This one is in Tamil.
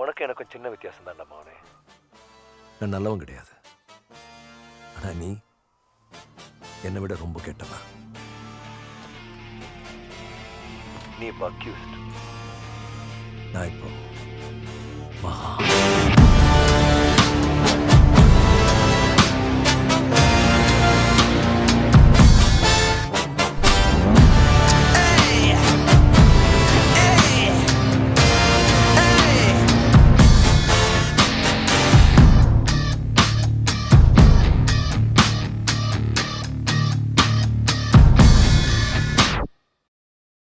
உனக்கு எனக்கும் சின்ன வித்தியாசம் தான்டா மகனே. நான் நல்லவன் கிடையாது. ஆனால் நீ என்னை விட ரொம்ப கெட்டவன் நீ இப்போ அக்யூஸ்ட் நான் இப்போ மகா